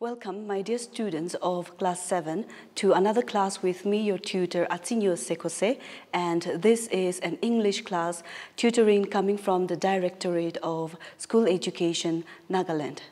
Welcome, my dear students of class 7, to another class with me, your tutor, Atsinyo Sekose, and this is an English class tutoring coming from the Directorate of School Education, Nagaland.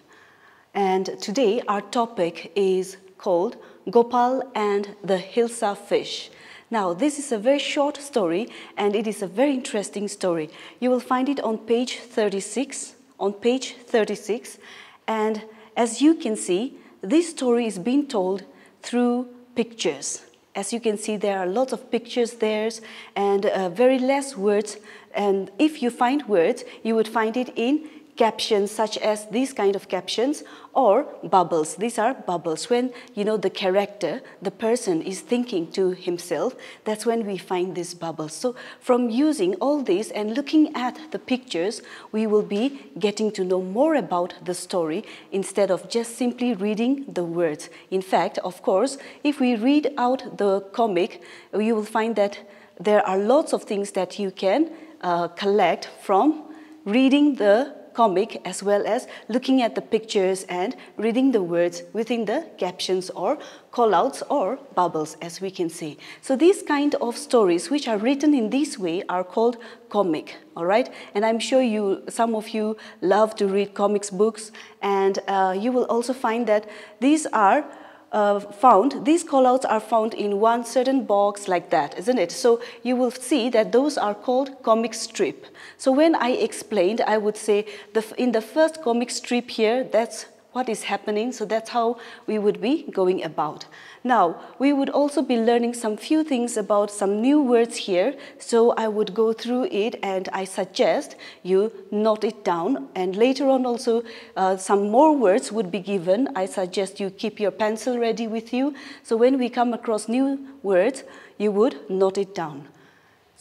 And today our topic is called Gopal and the Hilsa Fish. Now, this is a very short story and it is a very interesting story. You will find it on page 36, on page 36, and as you can see, this story is being told through pictures. As you can see, there are lots of pictures there and uh, very less words. And if you find words, you would find it in captions such as these kind of captions or bubbles. These are bubbles. When, you know, the character, the person is thinking to himself, that's when we find these bubbles. So from using all this and looking at the pictures, we will be getting to know more about the story instead of just simply reading the words. In fact, of course, if we read out the comic, you will find that there are lots of things that you can uh, collect from reading the comic as well as looking at the pictures and reading the words within the captions or callouts or bubbles as we can see. So these kind of stories which are written in this way are called comic, all right? And I'm sure you, some of you love to read comics books and uh, you will also find that these are uh, found, these callouts are found in one certain box like that, isn't it? So you will see that those are called comic strip. So when I explained, I would say the, in the first comic strip here, that's what is happening. So that's how we would be going about. Now, we would also be learning some few things about some new words here. So I would go through it and I suggest you note it down. And later on also, uh, some more words would be given. I suggest you keep your pencil ready with you. So when we come across new words, you would note it down.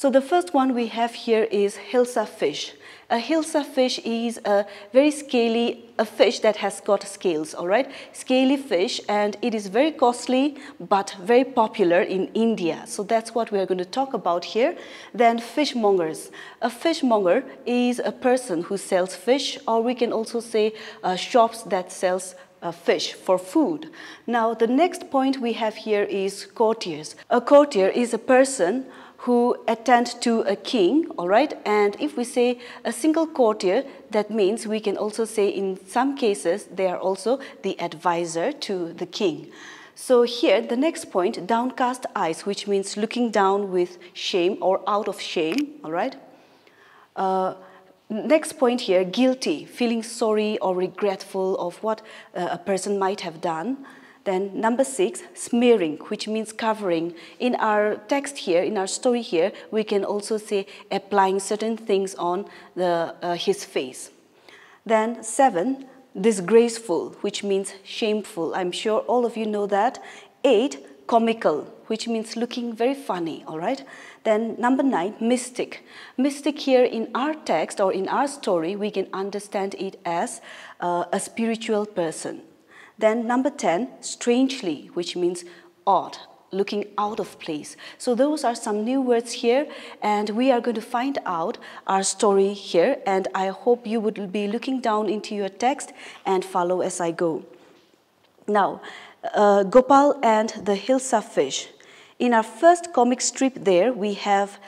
So the first one we have here is hilsa fish. A hilsa fish is a very scaly, a fish that has got scales, all right? Scaly fish, and it is very costly, but very popular in India. So that's what we're going to talk about here. Then fishmongers. A fishmonger is a person who sells fish, or we can also say uh, shops that sells uh, fish for food. Now, the next point we have here is courtiers. A courtier is a person who attend to a king, all right? And if we say a single courtier, that means we can also say in some cases they are also the advisor to the king. So here, the next point, downcast eyes, which means looking down with shame or out of shame, all right? Uh, next point here, guilty, feeling sorry or regretful of what uh, a person might have done. Then number six, smearing, which means covering. In our text here, in our story here, we can also say applying certain things on the, uh, his face. Then seven, disgraceful, which means shameful. I'm sure all of you know that. Eight, comical, which means looking very funny, all right? Then number nine, mystic. Mystic here in our text or in our story, we can understand it as uh, a spiritual person. Then number 10, strangely, which means odd, looking out of place. So those are some new words here and we are going to find out our story here and I hope you would be looking down into your text and follow as I go. Now, uh, Gopal and the Hilsa fish. In our first comic strip there, we have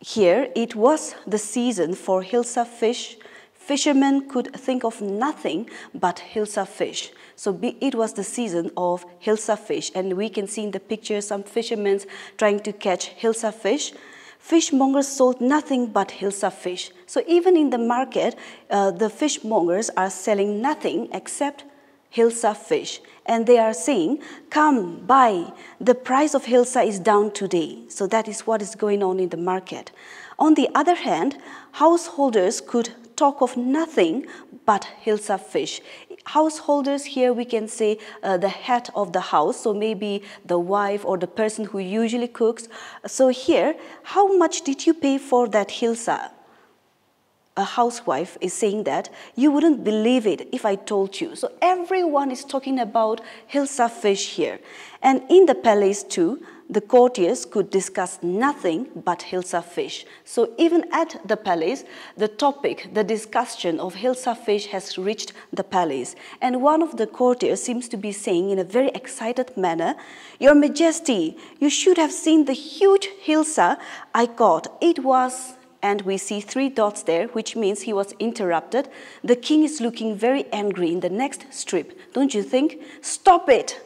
here, it was the season for Hilsa fish. Fishermen could think of nothing but Hilsa fish. So it was the season of hilsa fish, and we can see in the picture some fishermen trying to catch hilsa fish. Fishmongers sold nothing but hilsa fish. So even in the market, uh, the fishmongers are selling nothing except hilsa fish. And they are saying, come, buy, the price of hilsa is down today. So that is what is going on in the market. On the other hand, householders could talk of nothing but hilsa fish householders here we can say uh, the head of the house so maybe the wife or the person who usually cooks so here how much did you pay for that hilsa a housewife is saying that you wouldn't believe it if I told you. So everyone is talking about hilsa fish here. And in the palace too, the courtiers could discuss nothing but Hilsa fish. So even at the palace, the topic, the discussion of Hilsa fish has reached the palace. And one of the courtiers seems to be saying in a very excited manner, Your Majesty, you should have seen the huge Hilsa I caught. It was and we see three dots there, which means he was interrupted. The king is looking very angry in the next strip, don't you think? Stop it!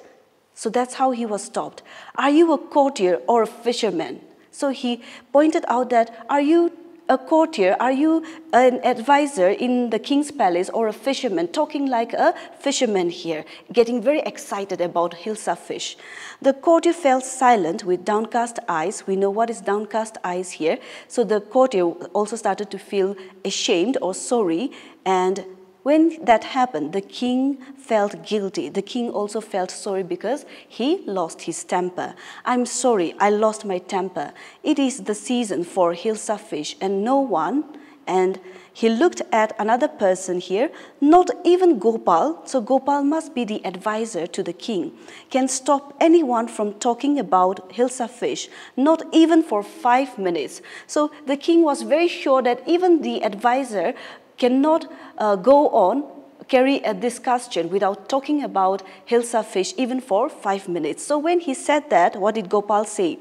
So that's how he was stopped. Are you a courtier or a fisherman? So he pointed out that, are you a courtier? Are you an advisor in the king's palace or a fisherman? Talking like a fisherman here, getting very excited about Hilsa fish. The courtier fell silent with downcast eyes. We know what is downcast eyes here. So the courtier also started to feel ashamed or sorry and when that happened, the king felt guilty. The king also felt sorry because he lost his temper. I'm sorry, I lost my temper. It is the season for Hilsa fish, and no one, and he looked at another person here, not even Gopal, so Gopal must be the advisor to the king, can stop anyone from talking about Hilsa fish, not even for five minutes. So the king was very sure that even the advisor cannot uh, go on carry a discussion without talking about Hilsa fish even for five minutes. So when he said that, what did Gopal say?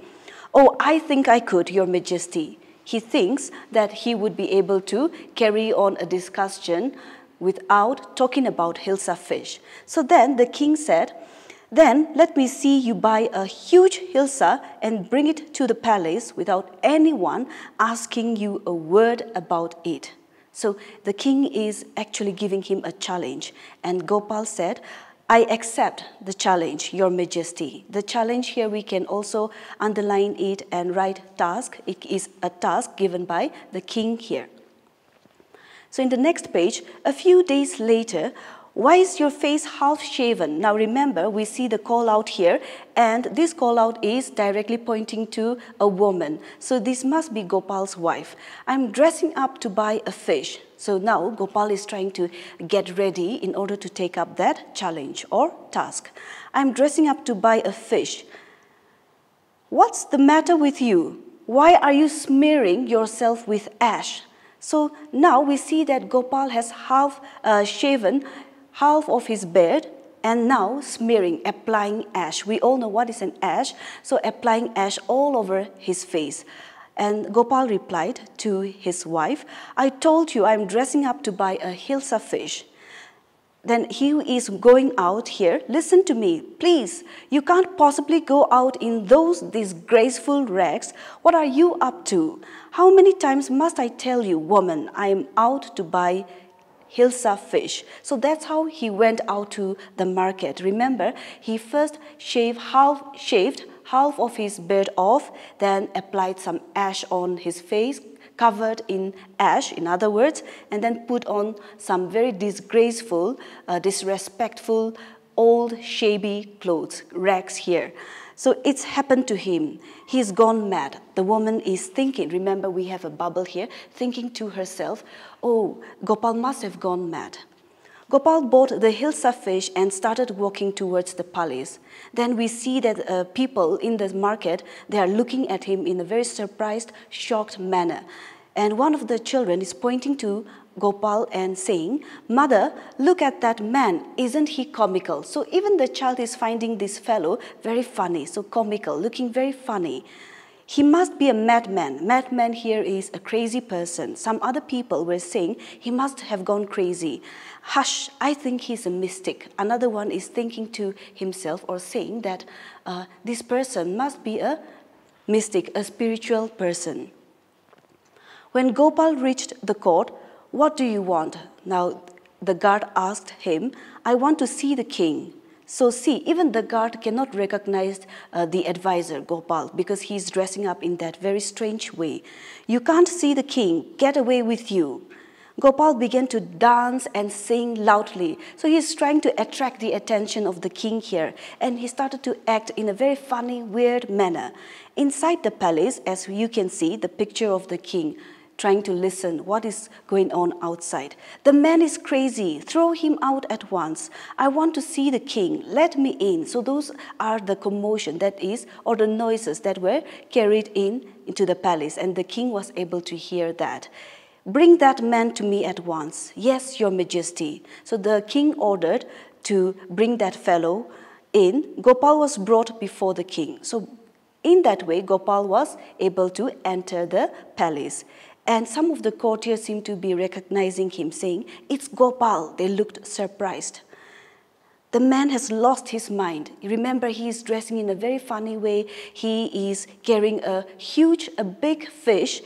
Oh, I think I could, Your Majesty. He thinks that he would be able to carry on a discussion without talking about Hilsa fish. So then the king said, then let me see you buy a huge hilsa and bring it to the palace without anyone asking you a word about it. So the king is actually giving him a challenge. And Gopal said, I accept the challenge, Your Majesty. The challenge here we can also underline it and write task. It is a task given by the king here. So in the next page, a few days later, why is your face half shaven? Now remember, we see the call out here, and this call out is directly pointing to a woman. So this must be Gopal's wife. I'm dressing up to buy a fish. So now Gopal is trying to get ready in order to take up that challenge or task. I'm dressing up to buy a fish. What's the matter with you? Why are you smearing yourself with ash? So now we see that Gopal has half uh, shaven half of his beard and now smearing, applying ash. We all know what is an ash, so applying ash all over his face. And Gopal replied to his wife, I told you I'm dressing up to buy a hilsa fish. Then he is going out here. Listen to me, please. You can't possibly go out in those disgraceful rags. What are you up to? How many times must I tell you, woman, I am out to buy Hilsa fish. So that's how he went out to the market. Remember, he first shaved half, shaved half of his beard off, then applied some ash on his face, covered in ash, in other words, and then put on some very disgraceful, uh, disrespectful, old, shabby clothes, rags here. So it's happened to him. He's gone mad. The woman is thinking, remember we have a bubble here, thinking to herself, oh, Gopal must have gone mad. Gopal bought the hilsa fish and started walking towards the palace. Then we see that uh, people in the market, they are looking at him in a very surprised, shocked manner. And one of the children is pointing to Gopal and saying, Mother, look at that man, isn't he comical? So even the child is finding this fellow very funny, so comical, looking very funny. He must be a madman. Madman here is a crazy person. Some other people were saying he must have gone crazy. Hush, I think he's a mystic. Another one is thinking to himself or saying that uh, this person must be a mystic, a spiritual person. When Gopal reached the court, what do you want? Now the guard asked him, I want to see the king. So see, even the guard cannot recognize uh, the advisor, Gopal, because he's dressing up in that very strange way. You can't see the king, get away with you. Gopal began to dance and sing loudly. So he's trying to attract the attention of the king here. And he started to act in a very funny, weird manner. Inside the palace, as you can see, the picture of the king, trying to listen what is going on outside. The man is crazy. Throw him out at once. I want to see the king. Let me in. So those are the commotion that is, or the noises that were carried in into the palace. And the king was able to hear that. Bring that man to me at once. Yes, your majesty. So the king ordered to bring that fellow in. Gopal was brought before the king. So in that way, Gopal was able to enter the palace. And some of the courtiers seemed to be recognizing him, saying, It's Gopal. They looked surprised. The man has lost his mind. Remember, he is dressing in a very funny way. He is carrying a huge, a big fish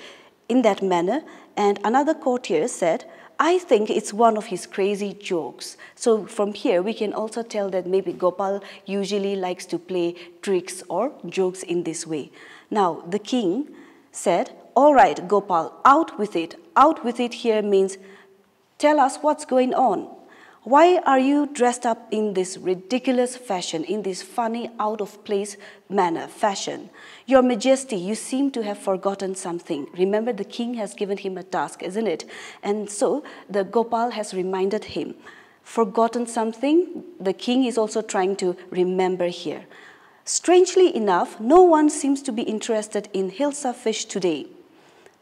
in that manner. And another courtier said, I think it's one of his crazy jokes. So from here, we can also tell that maybe Gopal usually likes to play tricks or jokes in this way. Now, the king said, all right, Gopal, out with it. Out with it here means tell us what's going on. Why are you dressed up in this ridiculous fashion, in this funny, out of place manner, fashion? Your Majesty, you seem to have forgotten something. Remember, the king has given him a task, isn't it? And so the Gopal has reminded him. Forgotten something? The king is also trying to remember here. Strangely enough, no one seems to be interested in Hilsa fish today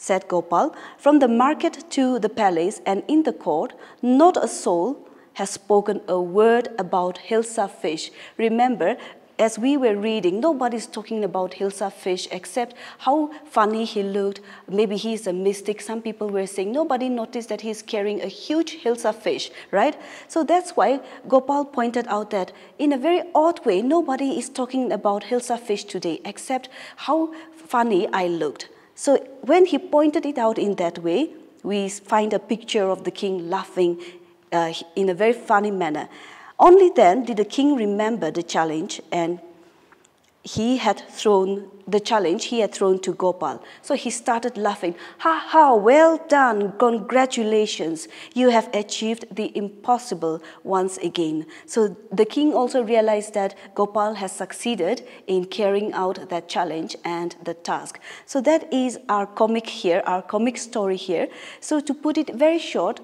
said Gopal. From the market to the palace and in the court, not a soul has spoken a word about Hilsa fish. Remember, as we were reading, nobody's talking about Hilsa fish except how funny he looked. Maybe he's a mystic. Some people were saying nobody noticed that he's carrying a huge Hilsa fish, right? So that's why Gopal pointed out that in a very odd way, nobody is talking about Hilsa fish today except how funny I looked. So when he pointed it out in that way, we find a picture of the king laughing uh, in a very funny manner. Only then did the king remember the challenge and he had thrown the challenge he had thrown to Gopal. So he started laughing. Ha ha, well done, congratulations. You have achieved the impossible once again. So the king also realized that Gopal has succeeded in carrying out that challenge and the task. So that is our comic here, our comic story here. So to put it very short,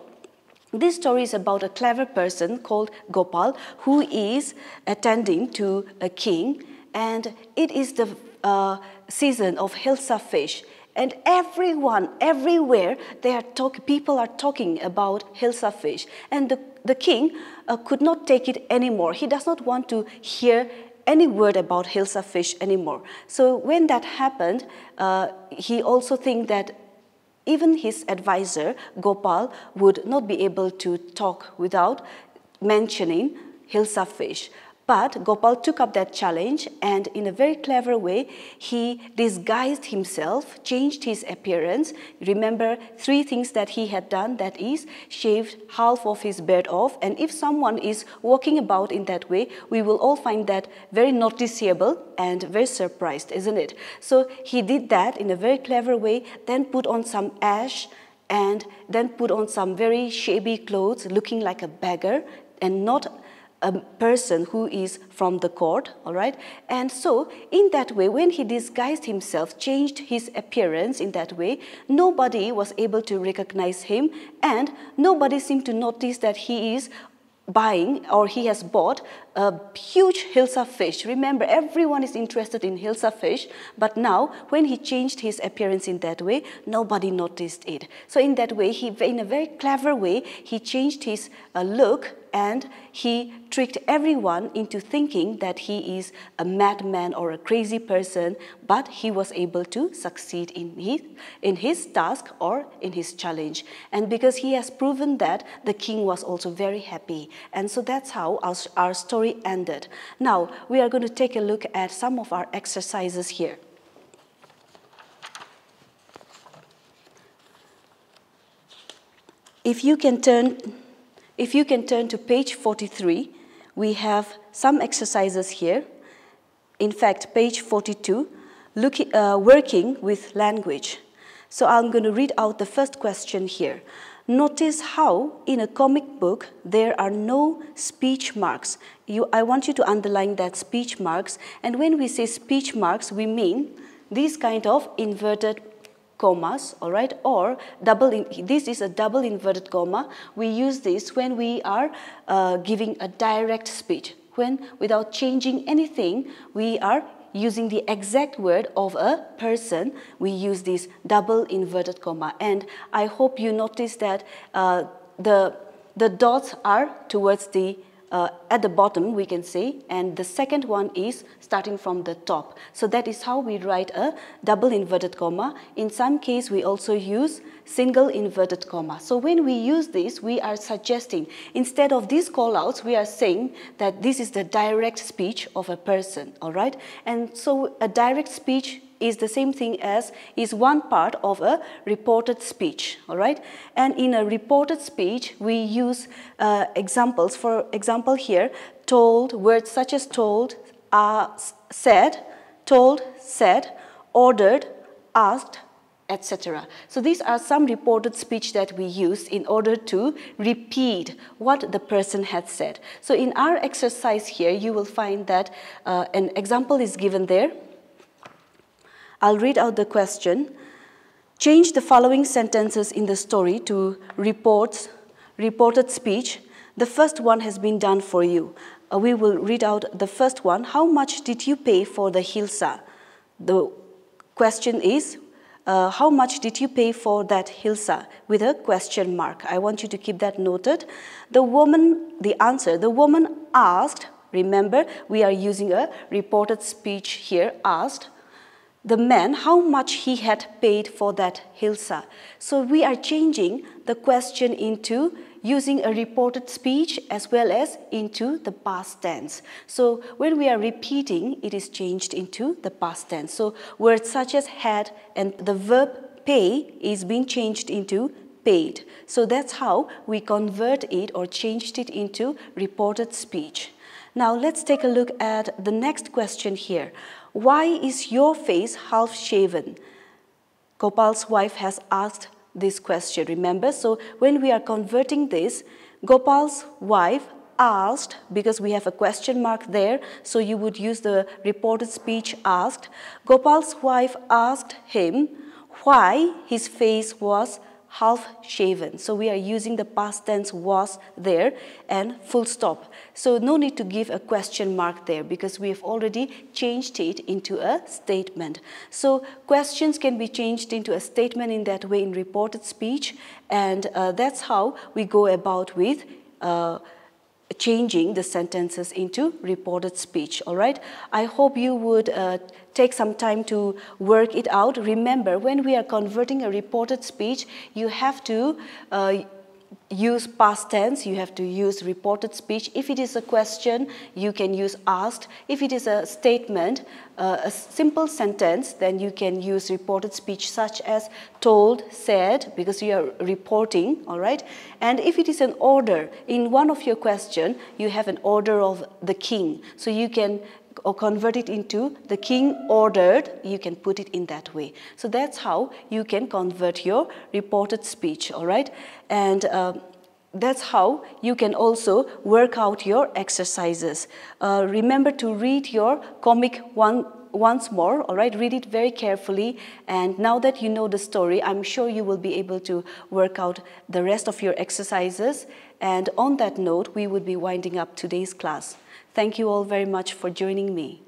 this story is about a clever person called Gopal who is attending to a king and it is the uh, season of Hilsa fish. And everyone, everywhere, they are talk, people are talking about Hilsa fish. And the, the king uh, could not take it anymore. He does not want to hear any word about Hilsa fish anymore. So when that happened, uh, he also think that even his advisor, Gopal, would not be able to talk without mentioning Hilsa fish. But Gopal took up that challenge and in a very clever way, he disguised himself, changed his appearance. Remember three things that he had done, that is, shaved half of his beard off. And if someone is walking about in that way, we will all find that very noticeable and very surprised, isn't it? So he did that in a very clever way, then put on some ash, and then put on some very shabby clothes, looking like a beggar, and not a person who is from the court, all right? And so, in that way, when he disguised himself, changed his appearance in that way, nobody was able to recognize him, and nobody seemed to notice that he is buying or he has bought a huge Hilsa fish. Remember, everyone is interested in Hilsa fish, but now when he changed his appearance in that way, nobody noticed it. So in that way, he, in a very clever way, he changed his uh, look and he tricked everyone into thinking that he is a madman or a crazy person, but he was able to succeed in his, in his task or in his challenge. And because he has proven that, the king was also very happy. And so that's how our, our story ended. Now, we are going to take a look at some of our exercises here. If you can turn if you can turn to page 43, we have some exercises here. In fact, page 42, look, uh, working with language. So I'm going to read out the first question here. Notice how in a comic book there are no speech marks. You, I want you to underline that speech marks. And when we say speech marks, we mean these kind of inverted commas, all right, or double, in, this is a double inverted comma. We use this when we are uh, giving a direct speech, when without changing anything, we are using the exact word of a person, we use this double inverted comma. And I hope you notice that uh, the, the dots are towards the uh, at the bottom we can say and the second one is starting from the top. So that is how we write a double inverted comma. In some case we also use single inverted comma. So when we use this we are suggesting instead of these callouts we are saying that this is the direct speech of a person alright and so a direct speech is the same thing as is one part of a reported speech all right and in a reported speech we use uh, examples for example here told words such as told are said told said ordered asked etc. So these are some reported speech that we use in order to repeat what the person had said. So in our exercise here, you will find that uh, an example is given there. I'll read out the question. Change the following sentences in the story to reports, reported speech. The first one has been done for you. Uh, we will read out the first one. How much did you pay for the hilsa? The question is, uh, how much did you pay for that hilsa? With a question mark. I want you to keep that noted. The woman, the answer, the woman asked, remember, we are using a reported speech here, asked, the man how much he had paid for that hilsa. So we are changing the question into using a reported speech as well as into the past tense. So when we are repeating, it is changed into the past tense. So words such as had and the verb pay is being changed into paid. So that's how we convert it or changed it into reported speech. Now let's take a look at the next question here. Why is your face half shaven? Gopal's wife has asked this question, remember? So when we are converting this, Gopal's wife asked, because we have a question mark there, so you would use the reported speech asked. Gopal's wife asked him why his face was half shaven. So we are using the past tense was there and full stop. So no need to give a question mark there because we have already changed it into a statement. So questions can be changed into a statement in that way in reported speech and uh, that's how we go about with uh, changing the sentences into reported speech, all right? I hope you would uh, take some time to work it out. Remember, when we are converting a reported speech, you have to uh, use past tense, you have to use reported speech. If it is a question, you can use asked. If it is a statement, uh, a simple sentence, then you can use reported speech such as told, said, because you are reporting, all right? And if it is an order, in one of your question, you have an order of the king. So you can or convert it into the king ordered, you can put it in that way. So that's how you can convert your reported speech, all right? And uh, that's how you can also work out your exercises. Uh, remember to read your comic one once more, all right, read it very carefully. And now that you know the story, I'm sure you will be able to work out the rest of your exercises. And on that note, we would be winding up today's class. Thank you all very much for joining me.